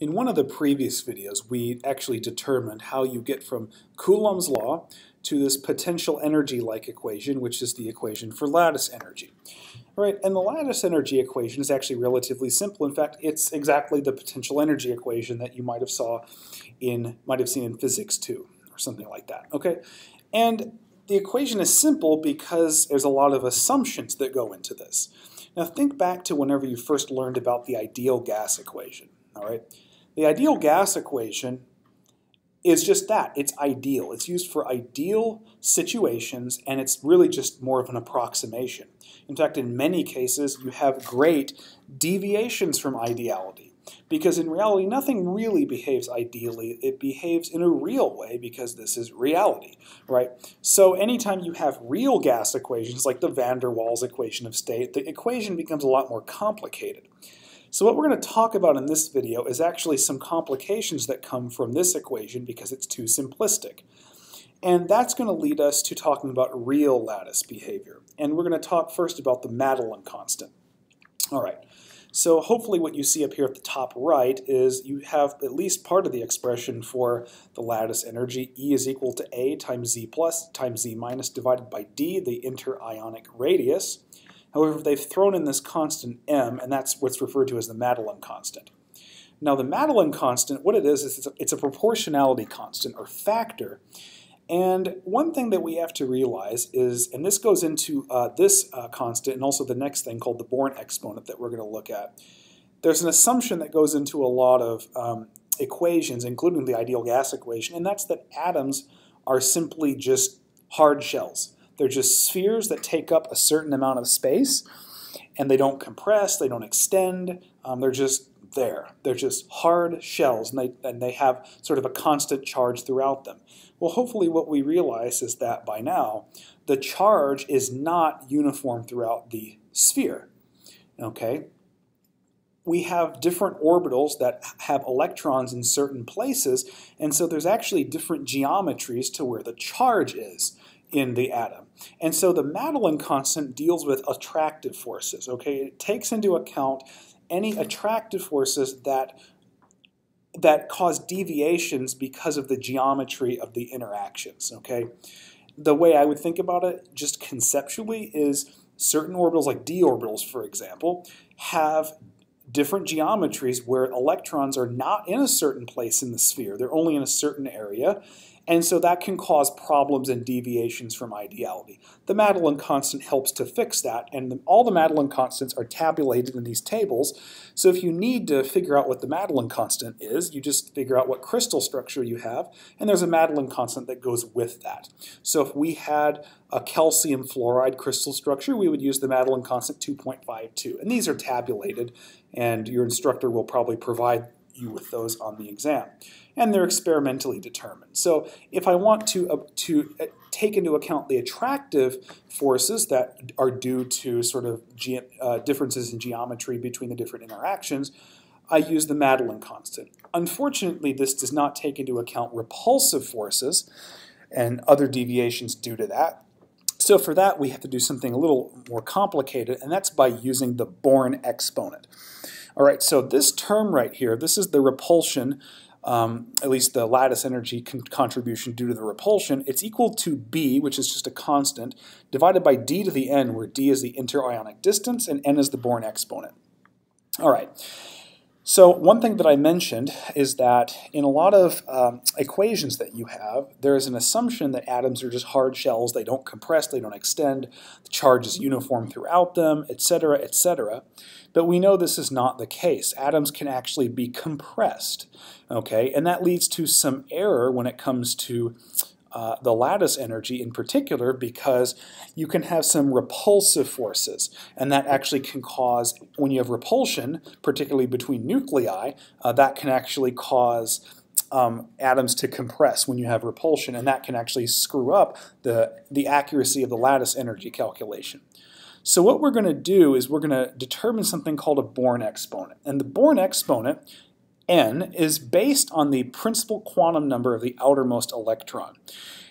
In one of the previous videos, we actually determined how you get from Coulomb's law to this potential energy-like equation, which is the equation for lattice energy. Right, and the lattice energy equation is actually relatively simple. In fact, it's exactly the potential energy equation that you might have saw in might have seen in physics 2 or something like that. Okay, and the equation is simple because there's a lot of assumptions that go into this. Now think back to whenever you first learned about the ideal gas equation. All right, the ideal gas equation is just that. It's ideal. It's used for ideal situations, and it's really just more of an approximation. In fact, in many cases, you have great deviations from ideality. Because in reality, nothing really behaves ideally. It behaves in a real way because this is reality, right? So anytime you have real gas equations, like the van der Waals equation of state, the equation becomes a lot more complicated. So what we're going to talk about in this video is actually some complications that come from this equation because it's too simplistic. And that's going to lead us to talking about real lattice behavior. And we're going to talk first about the Madelung constant. All right. So hopefully what you see up here at the top right is you have at least part of the expression for the lattice energy. E is equal to A times Z plus times Z minus divided by D, the interionic radius. However, they've thrown in this constant m, and that's what's referred to as the Madelung constant. Now, the Madelung constant, what it is, is it's a, it's a proportionality constant, or factor. And one thing that we have to realize is, and this goes into uh, this uh, constant and also the next thing called the Born exponent that we're going to look at. There's an assumption that goes into a lot of um, equations, including the ideal gas equation, and that's that atoms are simply just hard shells. They're just spheres that take up a certain amount of space, and they don't compress, they don't extend, um, they're just there. They're just hard shells, and they, and they have sort of a constant charge throughout them. Well, hopefully what we realize is that by now, the charge is not uniform throughout the sphere. Okay? We have different orbitals that have electrons in certain places, and so there's actually different geometries to where the charge is in the atom. And so the Madelung constant deals with attractive forces, okay? It takes into account any attractive forces that that cause deviations because of the geometry of the interactions, okay? The way I would think about it, just conceptually, is certain orbitals, like d orbitals, for example, have different geometries where electrons are not in a certain place in the sphere. They're only in a certain area. And so that can cause problems and deviations from ideality. The Madelung constant helps to fix that, and the, all the Madelung constants are tabulated in these tables. So if you need to figure out what the Madelung constant is, you just figure out what crystal structure you have, and there's a Madelung constant that goes with that. So if we had a calcium fluoride crystal structure, we would use the Madelung constant 2.52. And these are tabulated, and your instructor will probably provide you with those on the exam. And they're experimentally determined. So if I want to, uh, to uh, take into account the attractive forces that are due to sort of uh, differences in geometry between the different interactions, I use the Madelung constant. Unfortunately, this does not take into account repulsive forces and other deviations due to that. So for that, we have to do something a little more complicated, and that's by using the Born exponent. All right, so this term right here, this is the repulsion, um, at least the lattice energy con contribution due to the repulsion. It's equal to B, which is just a constant, divided by d to the n, where d is the interionic distance and n is the Born exponent. All right. So one thing that I mentioned is that in a lot of um, equations that you have, there is an assumption that atoms are just hard shells. They don't compress, they don't extend, the charge is uniform throughout them, etc., etc. But we know this is not the case. Atoms can actually be compressed, okay? And that leads to some error when it comes to uh, the lattice energy in particular because you can have some repulsive forces and that actually can cause, when you have repulsion, particularly between nuclei, uh, that can actually cause um, atoms to compress when you have repulsion and that can actually screw up the, the accuracy of the lattice energy calculation. So what we're going to do is we're going to determine something called a Born exponent. And the Born exponent n is based on the principal quantum number of the outermost electron.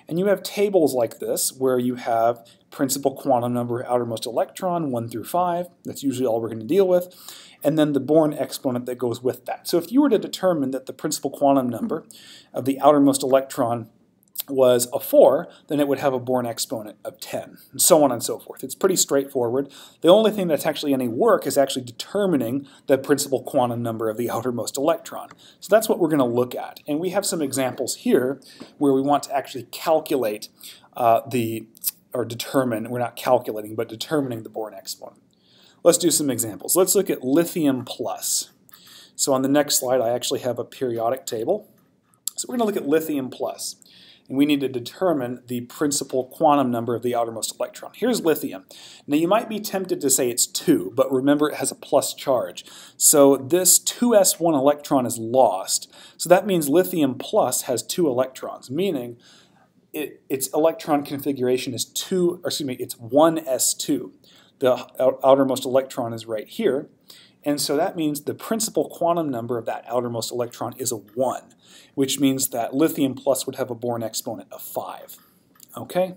And you have tables like this where you have principal quantum number outermost electron, 1 through 5. That's usually all we're going to deal with. And then the Born exponent that goes with that. So if you were to determine that the principal quantum number of the outermost electron was a 4, then it would have a Born exponent of 10, and so on and so forth. It's pretty straightforward. The only thing that's actually any work is actually determining the principal quantum number of the outermost electron. So that's what we're going to look at. And we have some examples here where we want to actually calculate uh, the, or determine, we're not calculating, but determining the Born exponent. Let's do some examples. Let's look at lithium plus. So on the next slide, I actually have a periodic table. So we're going to look at lithium plus and we need to determine the principal quantum number of the outermost electron. Here's lithium. Now you might be tempted to say it's 2, but remember it has a plus charge. So this 2s1 electron is lost. So that means lithium plus has two electrons, meaning it, its electron configuration is 2, or excuse me, it's 1s2. The outermost electron is right here. And so that means the principal quantum number of that outermost electron is a 1, which means that lithium plus would have a Born exponent of 5. Okay?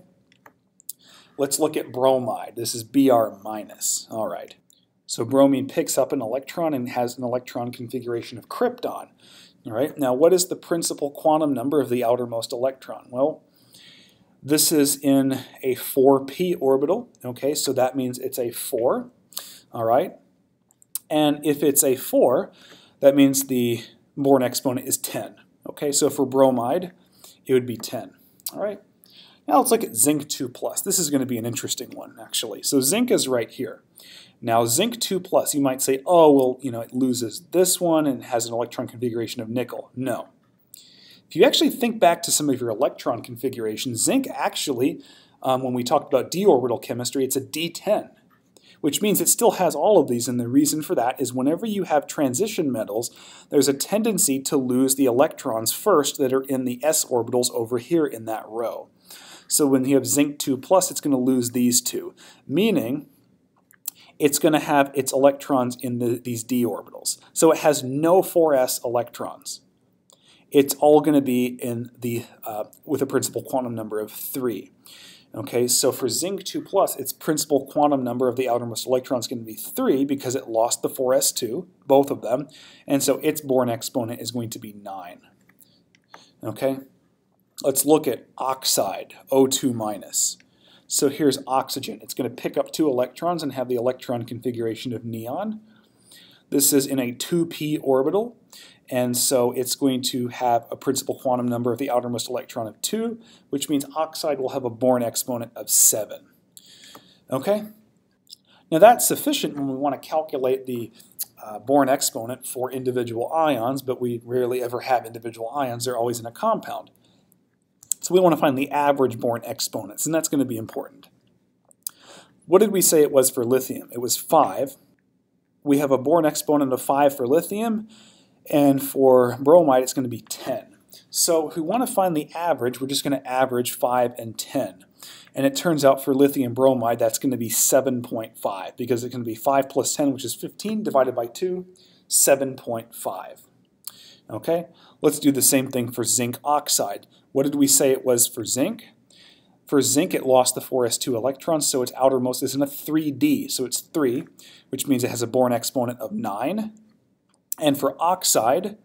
Let's look at bromide. This is Br minus. All right. So bromine picks up an electron and has an electron configuration of krypton. All right. Now, what is the principal quantum number of the outermost electron? Well, this is in a 4p orbital. Okay, so that means it's a 4. All right. And if it's a 4, that means the Born exponent is 10. Okay, so for bromide, it would be 10. All right. Now let's look at zinc 2 plus. This is going to be an interesting one, actually. So zinc is right here. Now zinc 2 plus, you might say, oh, well, you know, it loses this one and has an electron configuration of nickel. No. If you actually think back to some of your electron configurations, zinc actually, um, when we talked about d orbital chemistry, it's a d10 which means it still has all of these. And the reason for that is whenever you have transition metals, there's a tendency to lose the electrons first that are in the s orbitals over here in that row. So when you have zinc 2 plus, it's going to lose these two, meaning it's going to have its electrons in the, these d orbitals. So it has no 4s electrons. It's all going to be in the uh, with a principal quantum number of 3. Okay, so for zinc 2 plus, its principal quantum number of the outermost electron is going to be 3 because it lost the 4s2, both of them, and so its Born exponent is going to be 9. Okay, let's look at oxide, O2 minus. So here's oxygen. It's going to pick up two electrons and have the electron configuration of neon. This is in a 2p orbital, and so it's going to have a principal quantum number of the outermost electron of 2, which means oxide will have a Born exponent of 7. Okay? Now that's sufficient when we want to calculate the uh, Born exponent for individual ions, but we rarely ever have individual ions. They're always in a compound. So we want to find the average Born exponents, and that's going to be important. What did we say it was for lithium? It was 5. We have a Born exponent of 5 for lithium, and for bromide, it's going to be 10. So if we want to find the average, we're just going to average 5 and 10. And it turns out for lithium bromide, that's going to be 7.5 because it's going to be 5 plus 10, which is 15, divided by 2, 7.5. Okay, let's do the same thing for zinc oxide. What did we say it was for zinc? For zinc, it lost the 4s2 electrons, so its outermost is in a 3d, so it's 3, which means it has a Born exponent of 9. And for oxide,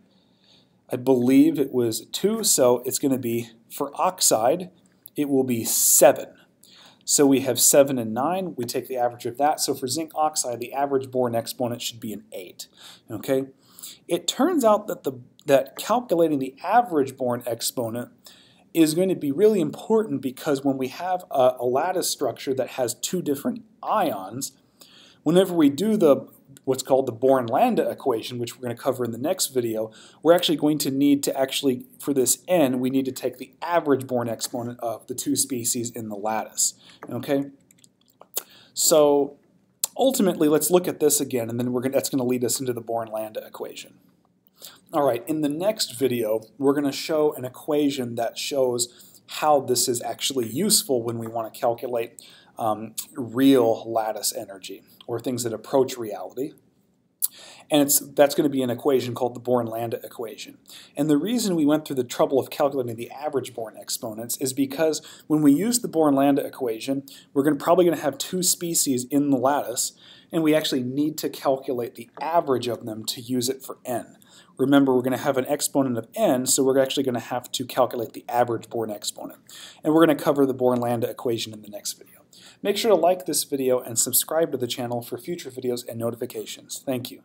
I believe it was 2, so it's going to be, for oxide, it will be 7. So we have 7 and 9. We take the average of that. So for zinc oxide, the average Born exponent should be an 8. Okay? It turns out that, the, that calculating the average Born exponent is going to be really important because when we have a, a lattice structure that has two different ions, whenever we do the what's called the Born-Lande equation, which we're going to cover in the next video, we're actually going to need to actually, for this n, we need to take the average Born exponent of the two species in the lattice. Okay? So ultimately, let's look at this again, and then we're to, that's going to lead us into the Born-Lande equation. All right, in the next video, we're going to show an equation that shows how this is actually useful when we want to calculate um, real lattice energy or things that approach reality. and it's, that's going to be an equation called the Born-Lande equation. And the reason we went through the trouble of calculating the average Born exponents is because when we use the Born-Lande equation, we're going to, probably going to have two species in the lattice, and we actually need to calculate the average of them to use it for n. Remember, we're going to have an exponent of n, so we're actually going to have to calculate the average Born exponent. And we're going to cover the Born-Lande equation in the next video. Make sure to like this video and subscribe to the channel for future videos and notifications. Thank you.